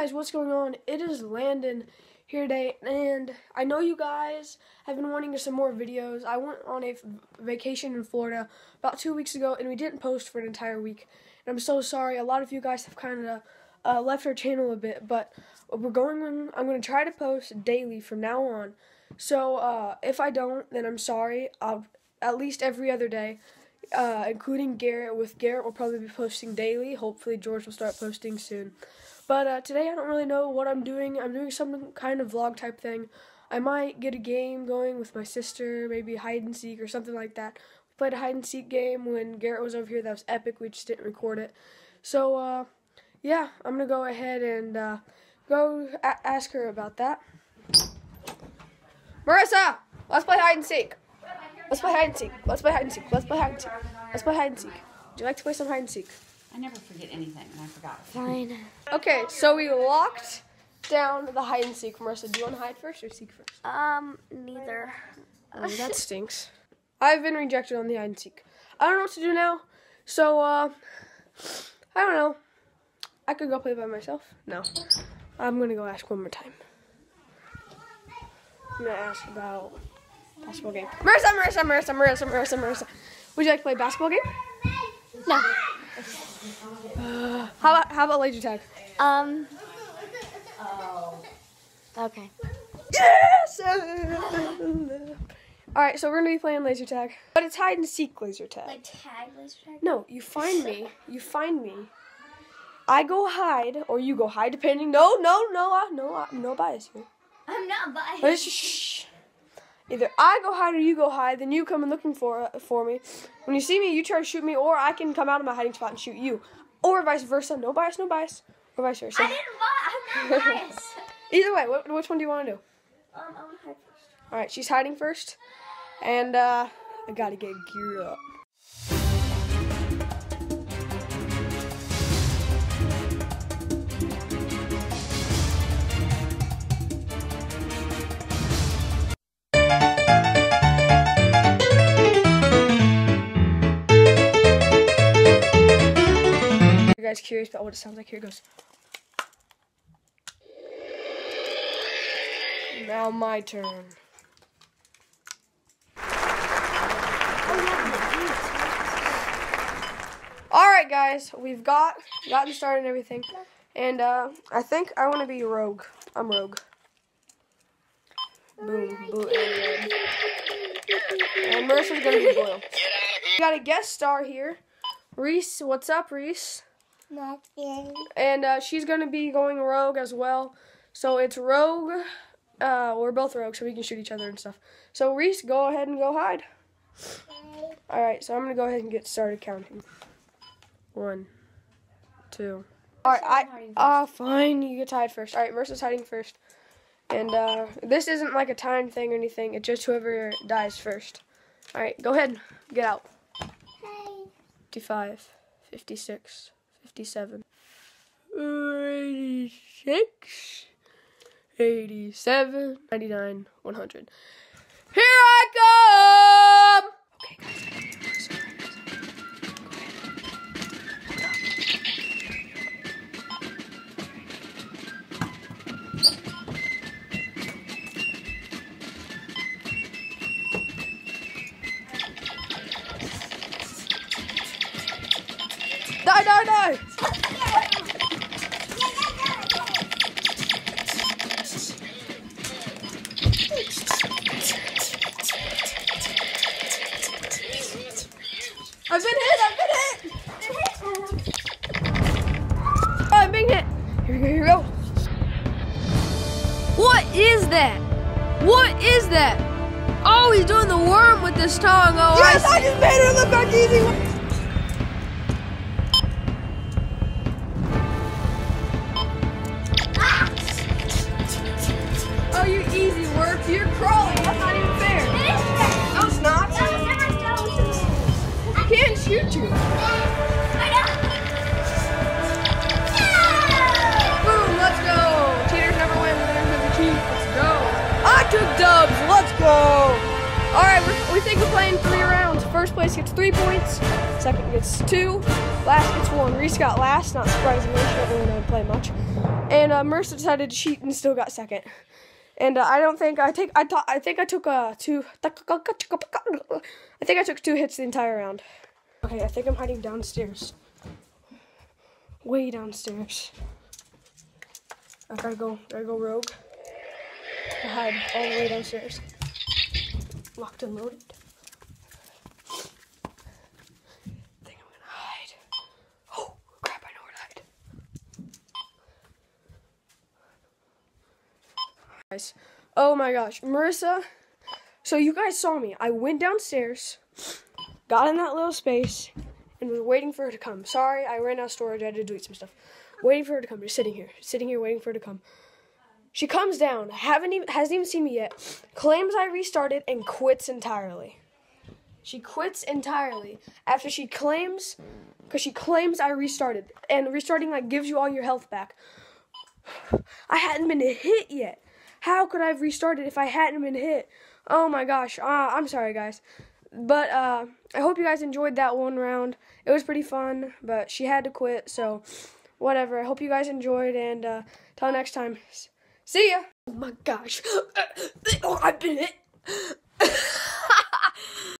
guys, what's going on? It is Landon here today, and I know you guys have been wanting some more videos. I went on a vacation in Florida about two weeks ago, and we didn't post for an entire week. And I'm so sorry. A lot of you guys have kind of uh, left our channel a bit, but we're going. I'm going to try to post daily from now on. So uh, if I don't, then I'm sorry. I'll at least every other day. Uh, including Garrett. With Garrett, we'll probably be posting daily. Hopefully, George will start posting soon. But uh, today I don't really know what I'm doing. I'm doing some kind of vlog type thing. I might get a game going with my sister, maybe hide and seek or something like that. We played a hide and seek game when Garrett was over here. That was epic. We just didn't record it. So, uh, yeah, I'm going to go ahead and uh, go ask her about that. Marissa, let's play hide and seek. Let's play hide and seek. Let's play hide and seek. Let's play hide and seek. Let's play hide and seek. Do you like to play some hide and seek? I never forget anything, and I forgot. Fine. Okay, so we locked down the hide and seek. Marissa, do you want to hide first or seek first? Um, neither. Oh, that stinks. I've been rejected on the hide and seek. I don't know what to do now. So, uh, I don't know. I could go play by myself. No. I'm going to go ask one more time. I'm going to ask about basketball game. Marissa, Marissa, Marissa, Marissa, Marissa, Marissa. Would you like to play basketball game? No. Uh, how about how about laser tag? Um. Okay. Yes. All right, so we're gonna be playing laser tag, but it's hide and seek laser tag. Like tag laser tag. No, you find me. You find me. I go hide, or you go hide, depending. No, no, no, uh, no, uh, no bias here. I'm not biased. shh. Either I go hide or you go hide, then you come and looking for for me. When you see me, you try to shoot me, or I can come out of my hiding spot and shoot you, or vice versa. No bias, no bias, or vice versa. I didn't bi- I'm not biased. Either way, what, which one do you want to do? um, I want to hide first. All right, she's hiding first, and uh, I gotta get geared up. Guys curious about what it sounds like? Here it goes. Now my turn. All right, guys, we've got gotten started and everything, and uh, I think I want to be rogue. I'm rogue. Boom, boom, and, and Marissa's gonna be blue. We got a guest star here, Reese. What's up, Reese? Nothing. And uh, she's gonna be going rogue as well. So it's rogue. Uh, we're both rogue, so we can shoot each other and stuff. So Reese, go ahead and go hide. Okay. All right, so I'm gonna go ahead and get started counting. One, two. All right, I uh fine. You get tied first. All right, versus hiding first. And uh, this isn't like a time thing or anything. It's just whoever dies first. All right, go ahead. Get out. Hey. 55, 56, 57, 86, 87, 99, 100. Here I come! Die, die, die! I've been hit! I've been hit! Oh, I'm being hit! Here here we go! What is that? What is that? Oh, he's doing the worm with his tongue. Oh, yes, I I just made it look like easy! Easy. You're crawling. That's not even fair. No, it's not. I can't shoot you. Boom, let's go. Cheaters never win. Winners never cheat. Let's go. I took dubs. Let's go. All right, we're, think we're playing three rounds. First place gets three points. Second gets two. Last gets one. Reese got last, not surprisingly. She don't really know how to play much. and uh, Marissa decided to cheat and still got second. And uh, I don't think I take I thought I think I took uh two I think I took two hits the entire round. Okay, I think I'm hiding downstairs. Way downstairs. I gotta go gotta go rogue. I hide all the way downstairs. Locked and loaded. think I'm gonna hide. Oh crap, I know where to hide. Guys. Oh my gosh. Marissa. So you guys saw me. I went downstairs, got in that little space, and was waiting for her to come. Sorry, I ran out of storage. I had to delete some stuff. Waiting for her to come. Just sitting here. Sitting here waiting for her to come. She comes down, haven't even hasn't even seen me yet, claims I restarted and quits entirely. She quits entirely after she claims because she claims I restarted. And restarting like gives you all your health back. I hadn't been hit yet. How could I have restarted if I hadn't been hit? Oh my gosh. Uh, I'm sorry, guys. But uh, I hope you guys enjoyed that one round. It was pretty fun, but she had to quit, so whatever. I hope you guys enjoyed, and uh, till next time, see ya. Oh my gosh. Oh, I've been hit.